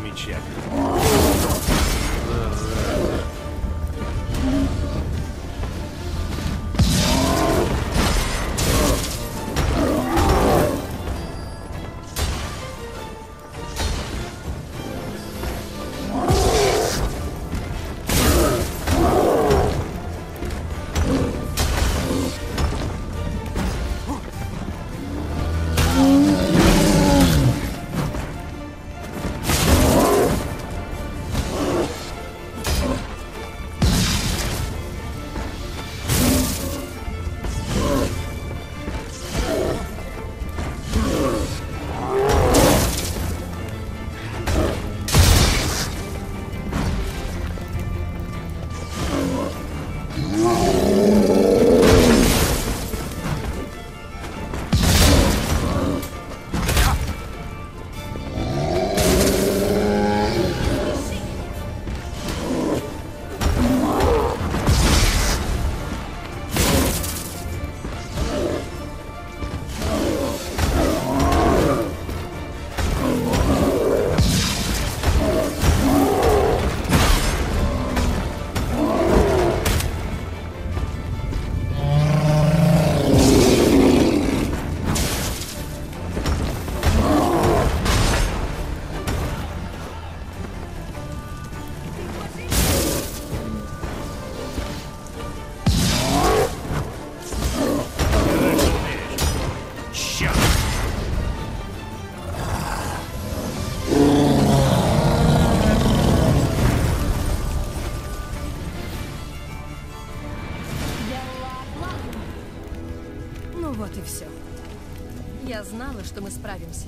замечательно. Зараза. Ща. Вот и все. Я знала, что мы справимся.